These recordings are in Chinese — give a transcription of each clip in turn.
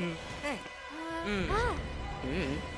嗯，哎，嗯，嗯。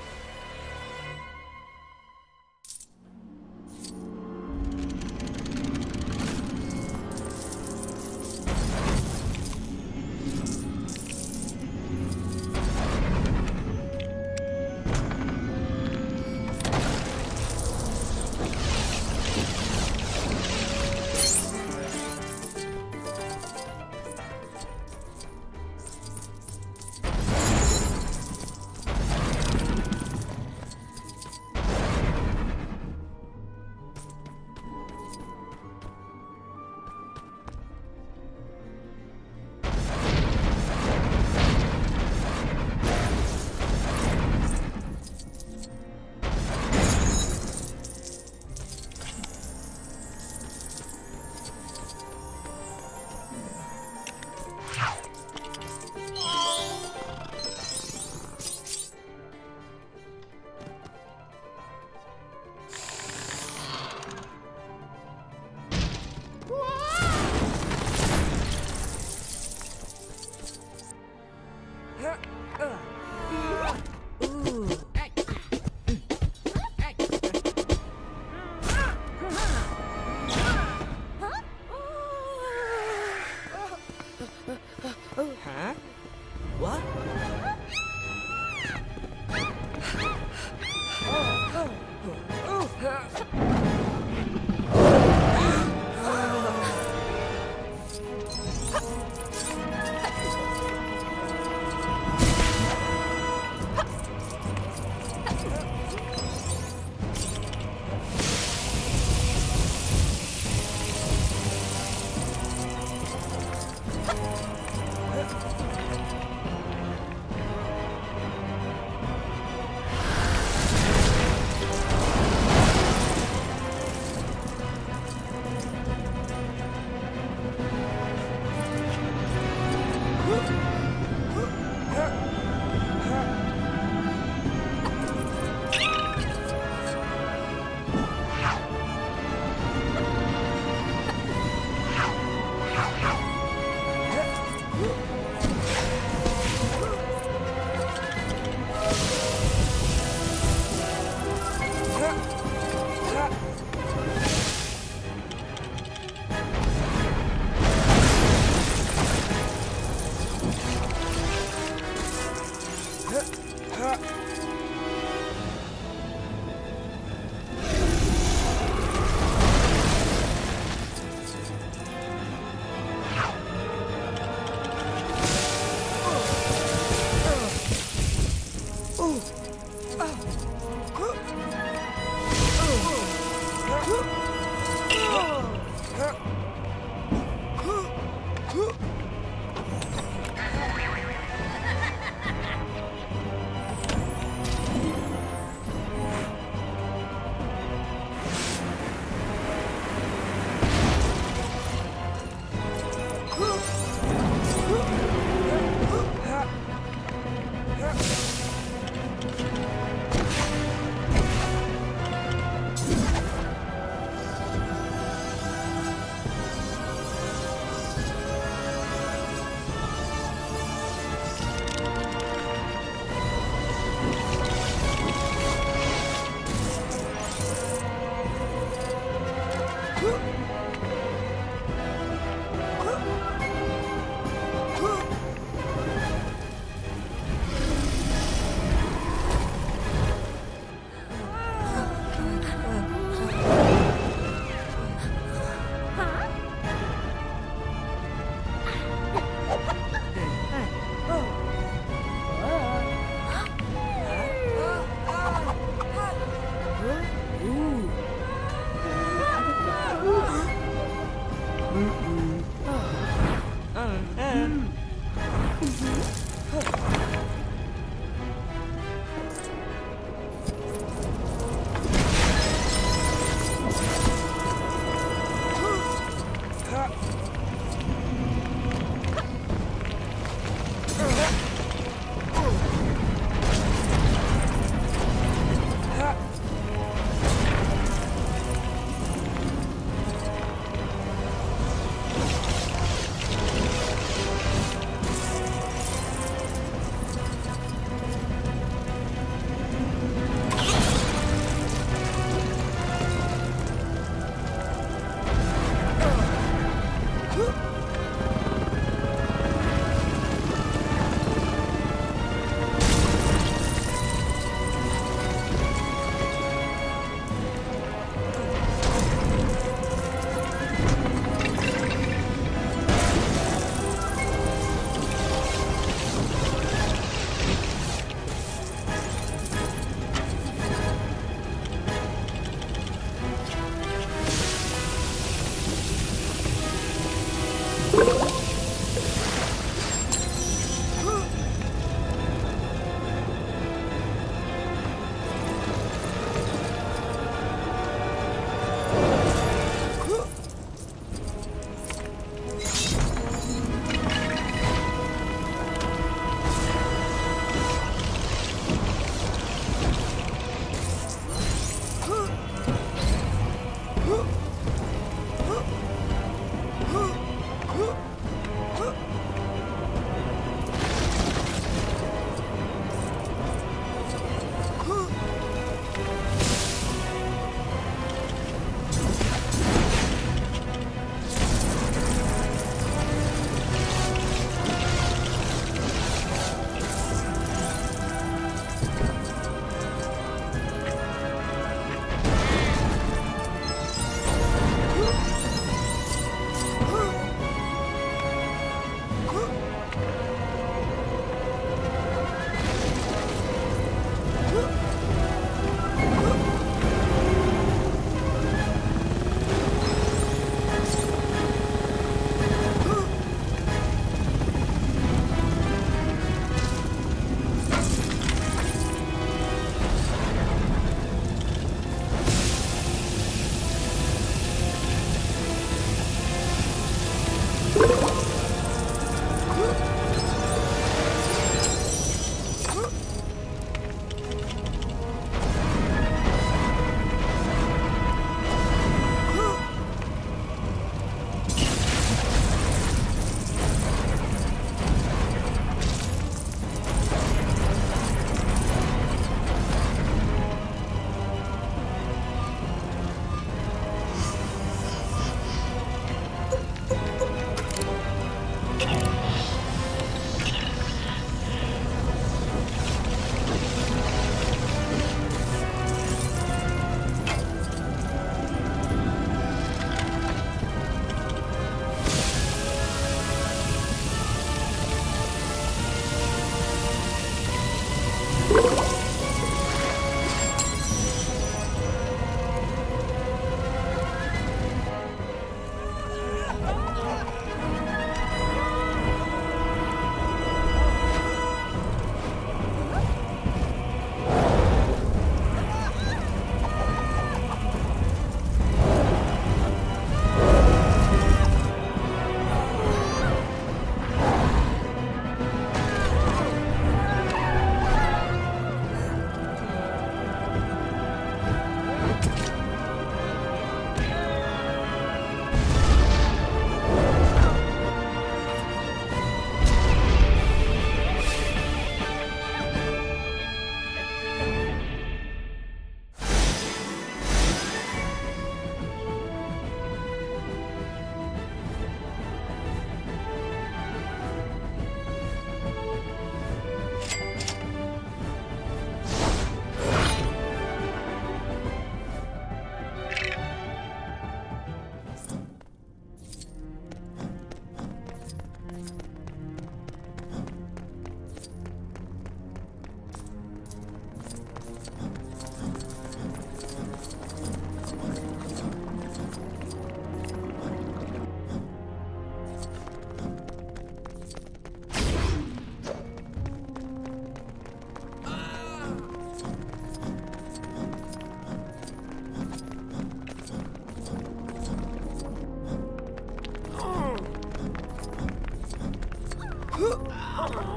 Oh.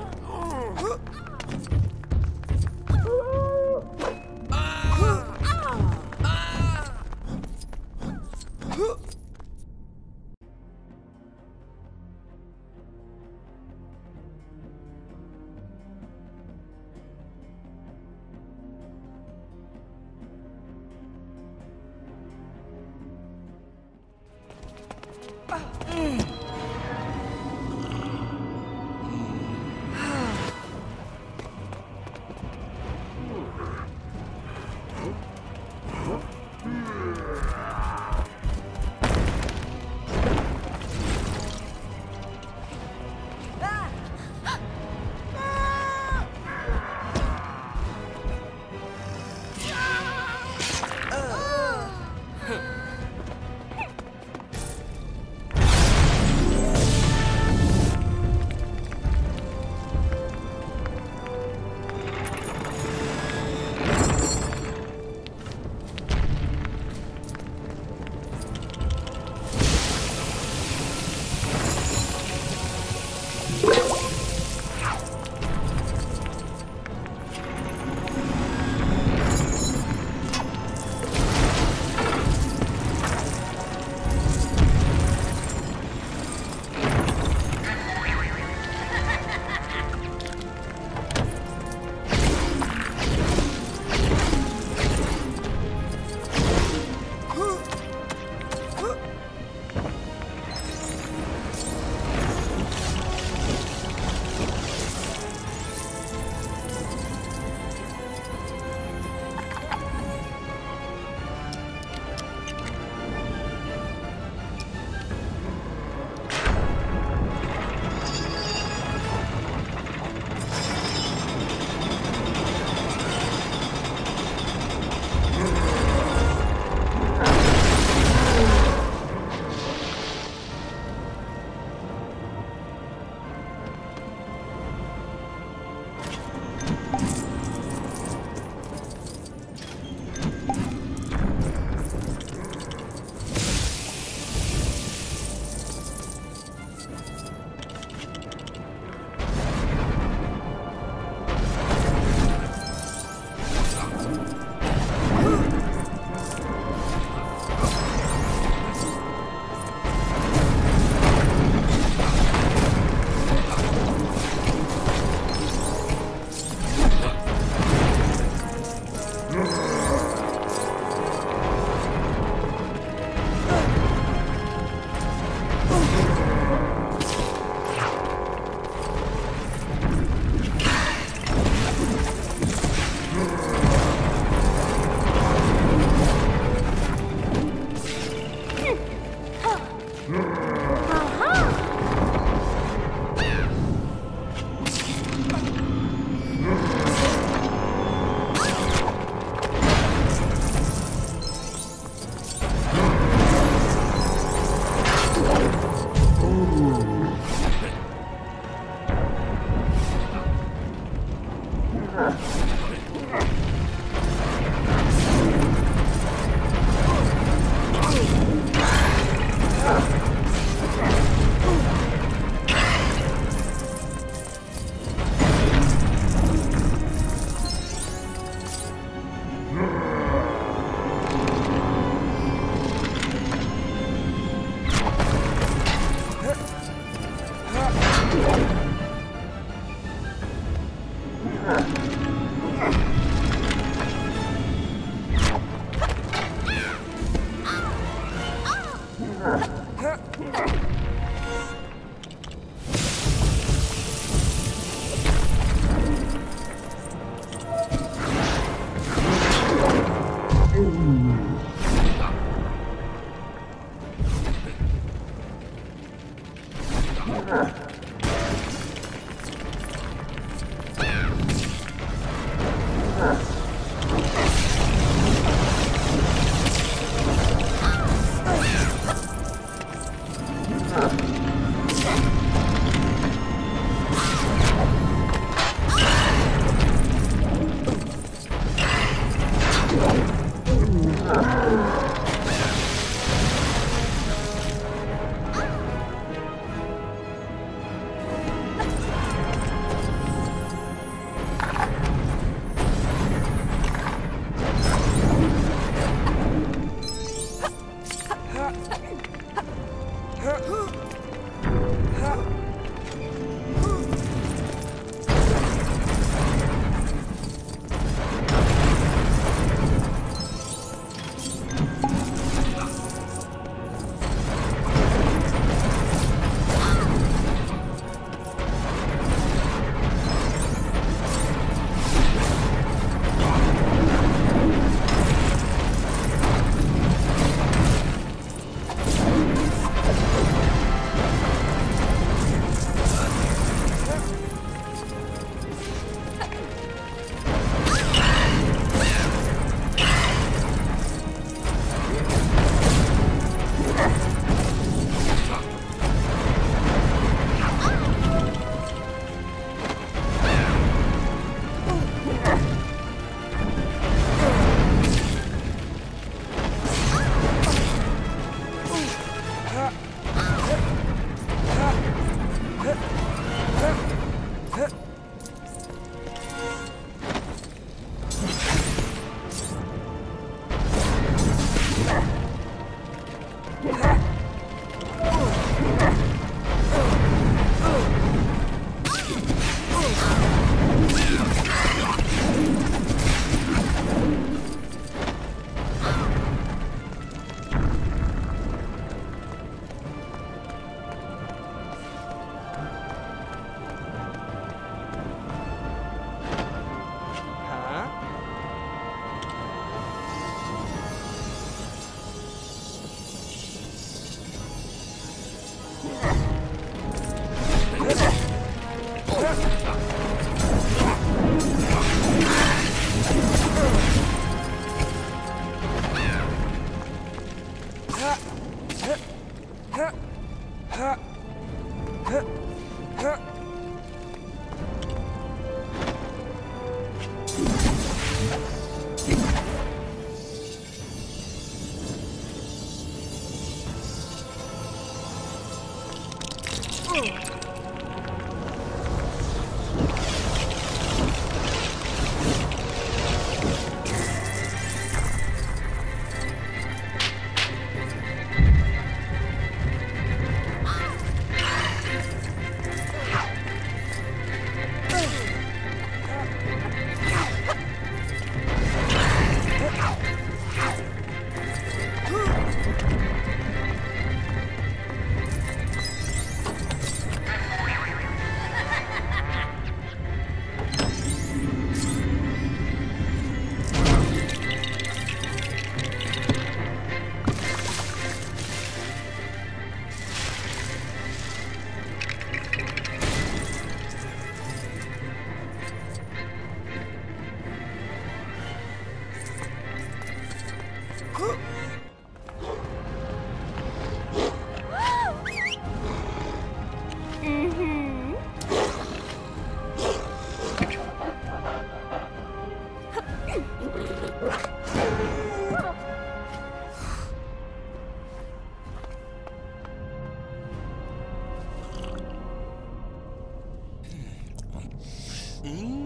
はっ。Hmm.